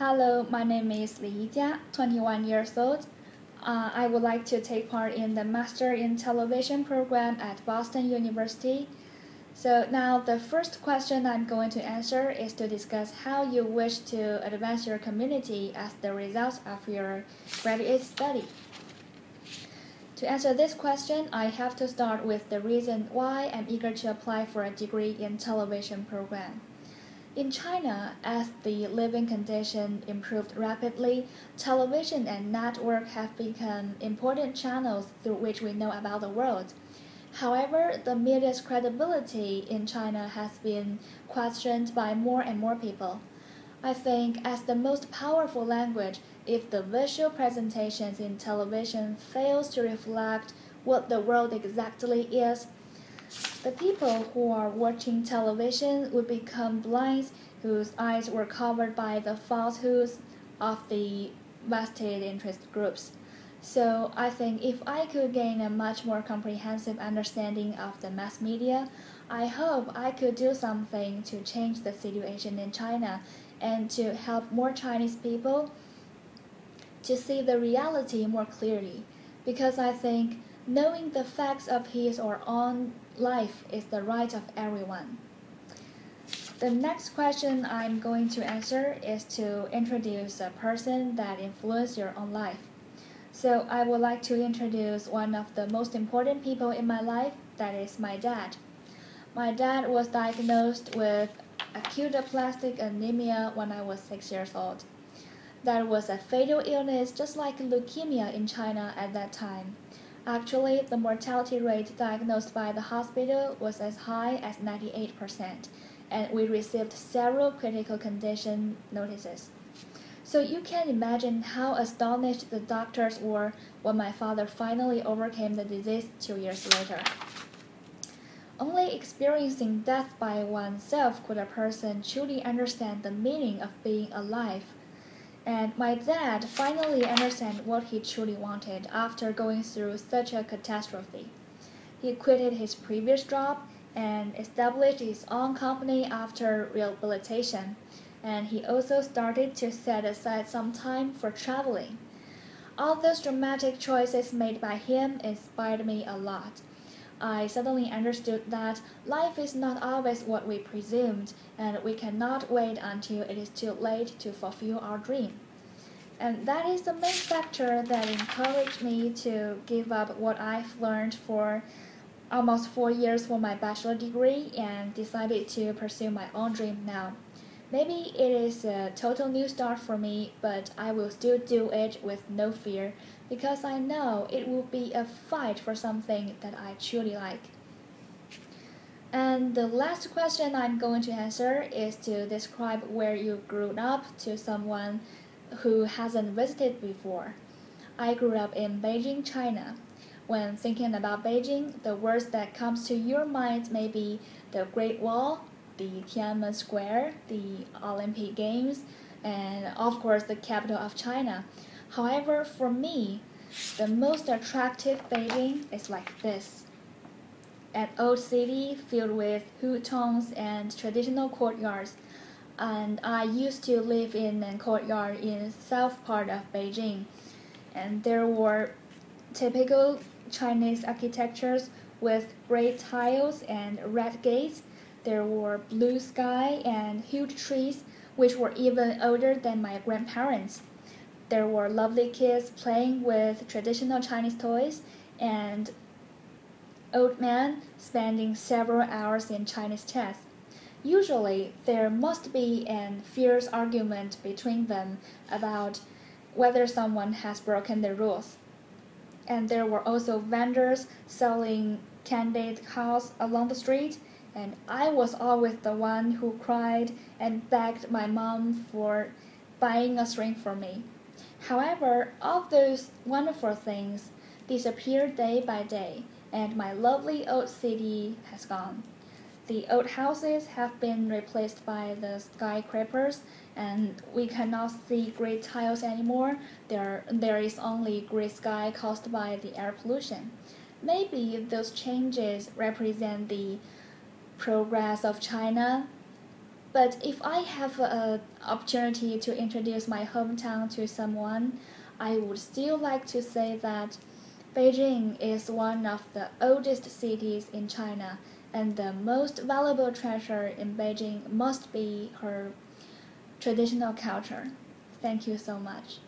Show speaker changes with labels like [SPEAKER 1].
[SPEAKER 1] Hello, my name is Li Yijia, 21 years old. Uh, I would like to take part in the Master in Television program at Boston University. So now the first question I'm going to answer is to discuss how you wish to advance your community as the result of your graduate study. To answer this question, I have to start with the reason why I'm eager to apply for a degree in television program. In China, as the living condition improved rapidly, television and network have become important channels through which we know about the world. However, the media's credibility in China has been questioned by more and more people. I think, as the most powerful language, if the visual presentations in television fails to reflect what the world exactly is, the people who are watching television would become blind, whose eyes were covered by the falsehoods of the vested interest groups. So I think if I could gain a much more comprehensive understanding of the mass media, I hope I could do something to change the situation in China and to help more Chinese people to see the reality more clearly. Because I think knowing the facts of his or own life is the right of everyone. The next question I'm going to answer is to introduce a person that influenced your own life. So I would like to introduce one of the most important people in my life, that is my dad. My dad was diagnosed with acute aplastic anemia when I was six years old. That was a fatal illness just like leukemia in China at that time. Actually, the mortality rate diagnosed by the hospital was as high as 98%, and we received several critical condition notices. So you can imagine how astonished the doctors were when my father finally overcame the disease two years later. Only experiencing death by oneself could a person truly understand the meaning of being alive. And my dad finally understood what he truly wanted after going through such a catastrophe. He quitted his previous job and established his own company after rehabilitation. And he also started to set aside some time for traveling. All those dramatic choices made by him inspired me a lot. I suddenly understood that life is not always what we presumed, and we cannot wait until it is too late to fulfill our dream. And that is the main factor that encouraged me to give up what I've learned for almost four years for my bachelor degree and decided to pursue my own dream now. Maybe it is a total new start for me, but I will still do it with no fear because I know it will be a fight for something that I truly like. And the last question I'm going to answer is to describe where you grew up to someone who hasn't visited before. I grew up in Beijing, China. When thinking about Beijing, the words that comes to your mind may be the Great Wall, the Tiananmen Square, the Olympic Games, and of course the capital of China. However, for me, the most attractive Beijing is like this. An old city filled with hutongs and traditional courtyards. And I used to live in a courtyard in south part of Beijing. And there were typical Chinese architectures with gray tiles and red gates. There were blue sky and huge trees, which were even older than my grandparents. There were lovely kids playing with traditional Chinese toys and old men spending several hours in Chinese chess. Usually, there must be an fierce argument between them about whether someone has broken the rules. And there were also vendors selling candied haws along the street, and I was always the one who cried and begged my mom for buying a string for me. However, all those wonderful things disappeared day by day, and my lovely old city has gone. The old houses have been replaced by the skyscrapers, and we cannot see gray tiles anymore. There, there is only gray sky caused by the air pollution. Maybe those changes represent the progress of China But if I have an opportunity to introduce my hometown to someone, I would still like to say that Beijing is one of the oldest cities in China, and the most valuable treasure in Beijing must be her traditional culture. Thank you so much.